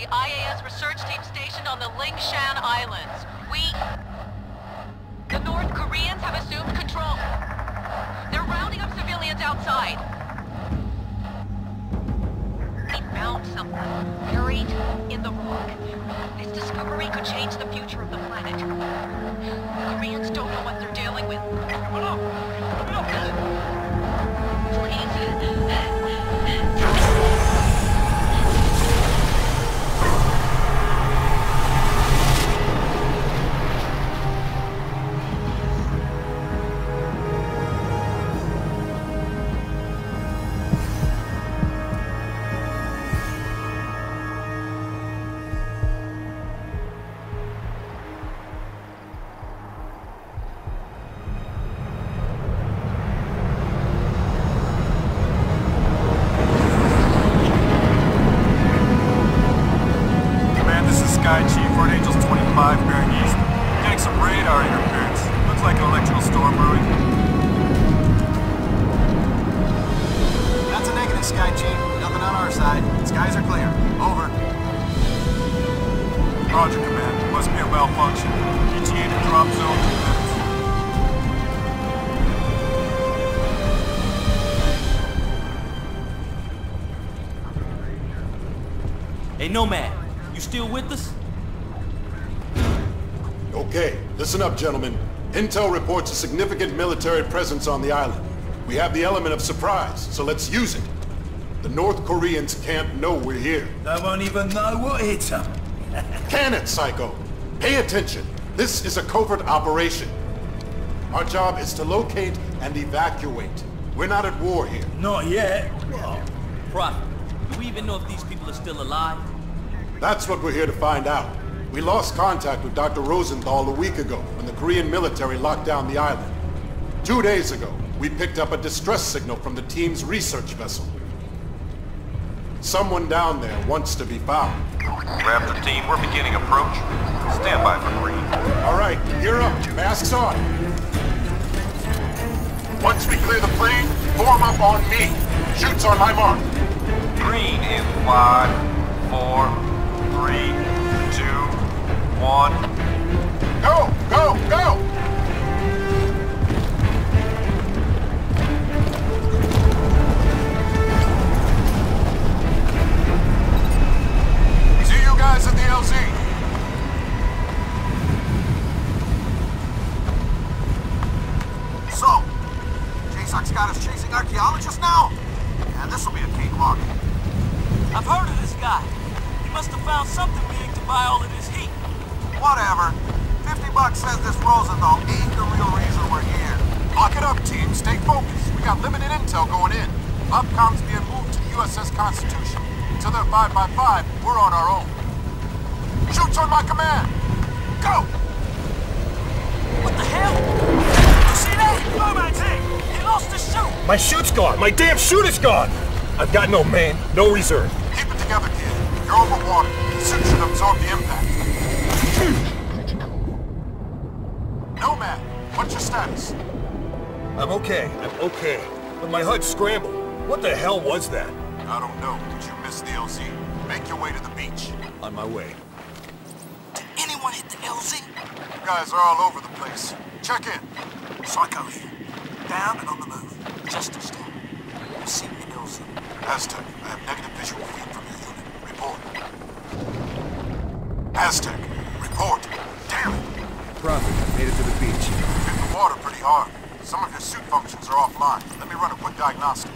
the IAS research team stationed on the Lingshan Islands. We... The North Koreans have assumed control. They're rounding up civilians outside. They found something buried in the rock. This discovery could change the future of the planet. The Koreans don't know what they're dealing with. Please. Are clear. Over. Roger, Command. Must be a malfunction. ETA to drop zone two minutes. Hey, Nomad, you still with us? Okay, listen up, gentlemen. Intel reports a significant military presence on the island. We have the element of surprise, so let's use it. The North Koreans can't know we're here. They won't even know what hit them. Can it, Psycho? Pay attention. This is a covert operation. Our job is to locate and evacuate. We're not at war here. Not yet. Well, Prophet, do we even know if these people are still alive? That's what we're here to find out. We lost contact with Dr. Rosenthal a week ago when the Korean military locked down the island. Two days ago, we picked up a distress signal from the team's research vessel. Someone down there wants to be found. Raptor team, we're beginning approach. Stand by for green. All right, gear up. Masks on. Once we clear the plane, form up on me. Chutes on my mark. Green in five, four, three, two, one. Go, go, go! In. Upcom's being moved to the USS Constitution. Until they're 5 by 5 we're on our own. Chutes on my command. Go! What the hell? You see that? Nomad team! He lost his chute! My chute's gone! My damn chute is gone! I've got no man, no reserve. Keep it together, kid. You're over water. The suit should absorb the impact. Nomad, what's your status? I'm okay, I'm okay. But my HUD scrambled. What the hell was that? I don't know, but you missed the LZ. Make your way to the beach. On my way. Did anyone hit the LZ? You guys are all over the place. Check in. Psycho here. Down and on the move. Jester down. You see the LZ. Aztec, I have negative visual feed from your unit. Report. Aztec, report. Damn it. Prophet, made it to the beach. Hit the water pretty hard. Some of your suit functions are offline. Let me run a quick diagnostic.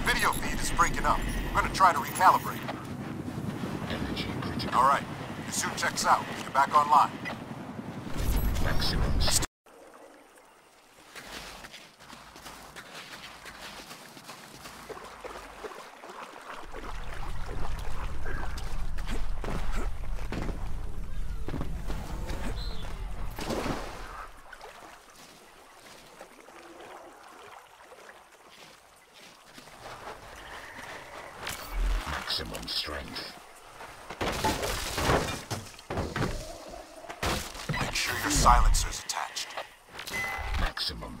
The video feed is breaking up. I'm gonna try to recalibrate. All right. Your suit checks out. You're back online. Maximum strength. Make sure your silencer's attached. Maximum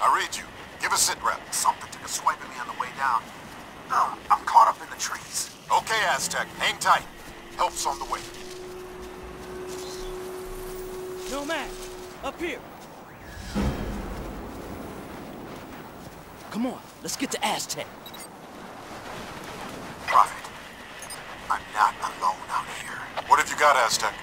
I read you. Give a sit rep. Something took a swipe at me on the way down. Uh, I'm caught up in the trees. Okay, Aztec. Hang tight. Help's on the way. Nomad! Up here! Come on, let's get to Aztec. Prophet, I'm not alone out here. What have you got, Aztec?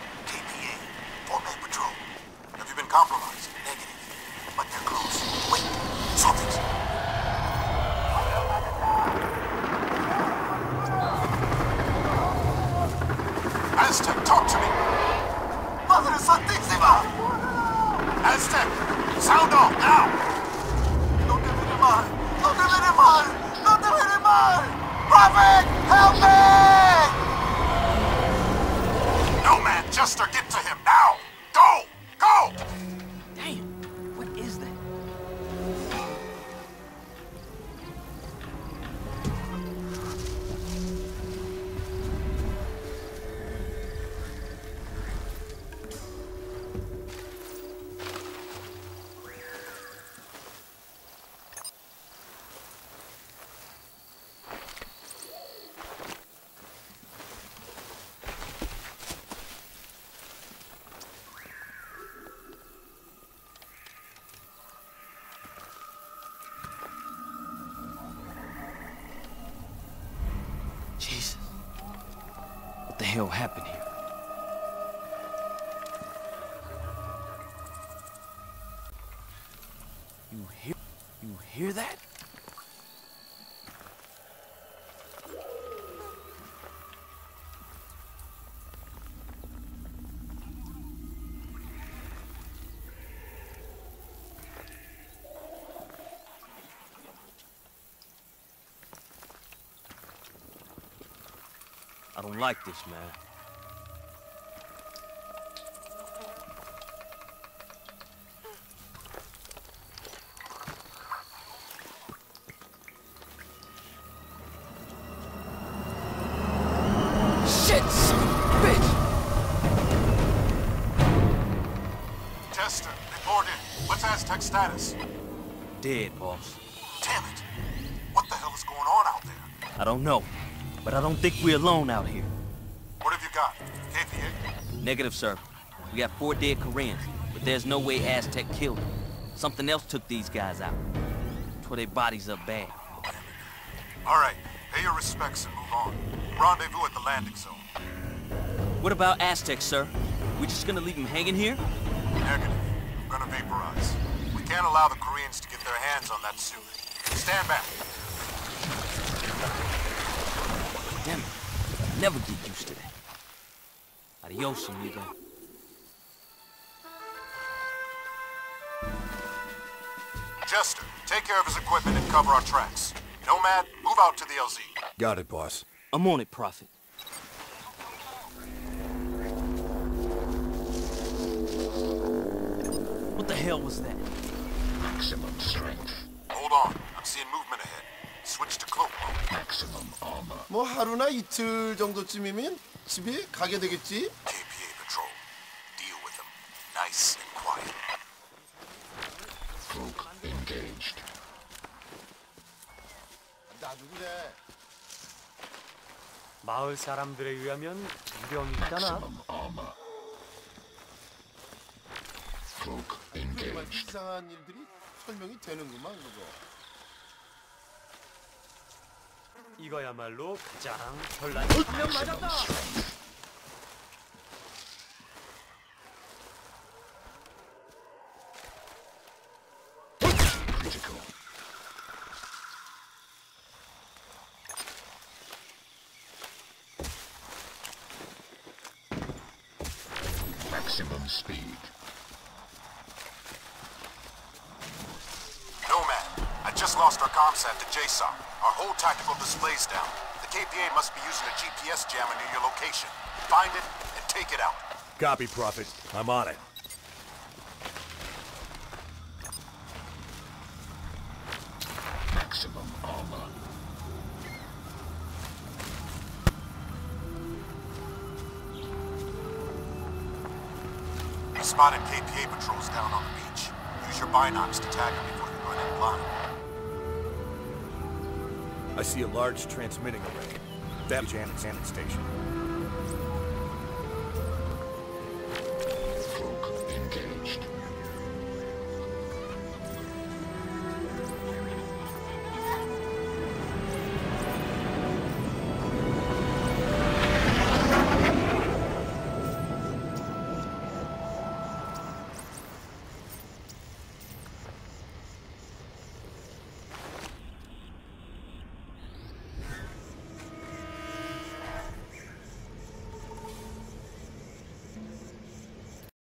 Hell happened here? You hear you hear that? I don't like this, man. Shit, son of a bitch! Jester, report in. What's Aztec status? Dead, boss. Damn it! What the hell is going on out there? I don't know, but I don't think we're alone out here. What have you got? KPA? Negative, sir. We got four dead Koreans, but there's no way Aztec killed them. Something else took these guys out. Tore their bodies up bad. All right, pay your respects and move on. Rendezvous at the landing zone. What about Aztec, sir? We just gonna leave him hanging here? Negative. I'm gonna vaporize. We can't allow the Koreans to get their hands on that suit. Stand back. Damn it. I'll never get used to that. Adios, amigo. Jester, take care of his equipment and cover our tracks. Nomad, move out to the LZ. Got it, boss. I'm on it, Prophet. What the hell was that? Maximum strength. Hold on. 뭐 하루나 이틀 정도쯤이면 집에 가게 되겠지? KPA patrol. Deal with them. Nice and quiet. Cloak engaged. 나도 그래. 마을 사람들에 의하면 정말 engaged. 이상한 일들이 설명이 되는구만 그거. 이거야말로 가장 현란. 어? 한명 맞았다. 스피드 just lost our comsat to JSOC. Our whole tactical display's down. The KPA must be using a GPS jammer near your location. Find it and take it out. Copy, Prophet. I'm on it. Maximum armor. We spotted KPA patrols down on the beach. Use your binocs to tag them before you run in blind. I see a large transmitting array. That Janet Station.